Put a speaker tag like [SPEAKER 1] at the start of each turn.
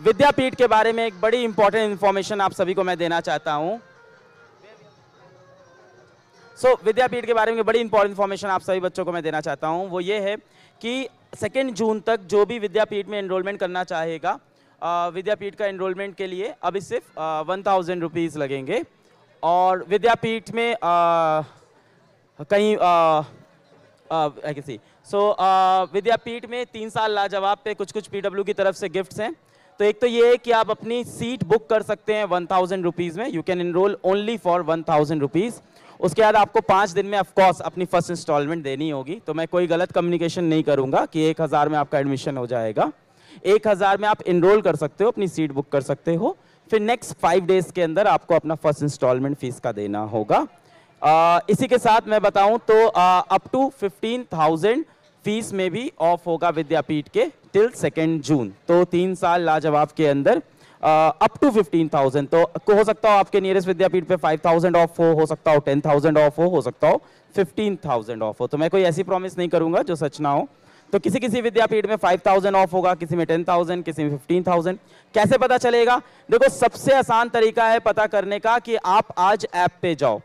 [SPEAKER 1] विद्यापीठ के बारे में एक बड़ी इंपॉर्टेंट इंफॉर्मेशन आप सभी को मैं देना चाहता हूँ। सो so, विद्यापीठ के बारे में बड़ी इंपॉर्टेंट इन्फॉर्मेशन आप सभी बच्चों को मैं देना चाहता हूँ। वो ये है कि सेकेंड जून तक जो भी विद्यापीठ में एनरोलमेंट करना चाहेगा विद्यापीठ का एनरोलमेंट के लिए अभी सिर्फ़ वन थाउज़ेंड रुपीज़ लगेंगे। और विद्यापीठ में कहीं सी सो विद्यापीठ में तीन साल लाजवाब पे कुछ कुछ पीडब्ल्यू की तरफ़ से गिफ्ट्स हैं। तो एक तो ये है कि आप अपनी सीट बुक कर सकते हैं वन थाउज़ेंड रुपीज़ में। You can enrol only for one thousand rupees उसके बाद आपको पाँच दिन में ऑफकोर्स अपनी फ़र्स्ट इंस्टॉलमेंट देनी होगी। तो मैं कोई गलत कम्युनिकेशन नहीं करूँगा कि एक हज़ार में आपका एडमिशन हो जाएगा। एक हज़ार में आप इनरोल कर सकते हो अपनी सीट बुक कर सकते हो। फिर नेक्स्ट फाइव डेज़ के अंदर आपको अपना फ़र्स्ट इंस्टॉलमेंट फ़ीस का देना होगा। आ, इसी के साथ मैं बताऊँ तो up to fifteen thousand fees में भी ऑफ़ होगा विद्यापीठ के टिल सेकेंड जून तो तीन साल लाजवाब के अंदर अप टू फिफ्टीन थाउज़ेंड तो हो सकता हो आपके नियरेस्ट विद्यापीठ पे फाइव थाउज़ेंड ऑफ़ हो हो सकता हो टेन थाउज़ेंड ऑफ़ हो हो सकता हो फिफ्टीन थाउज़ेंड ऑफ़ हो. तो मैं कोई ऐसी प्रॉमिस नहीं करूँगा जो सच ना हो. तो किसी किसी विद्यापीठ में फाइव थाउज़ेंड ऑफ़ होगा, किसी में टेन थाउज़ेंड किसी में फिफ्टीन थाउज़ेंड कैसे पता चलेगा? देखो, सबसे आसान तरीका है पता करने का कि आप आज ऐप पे जाओ.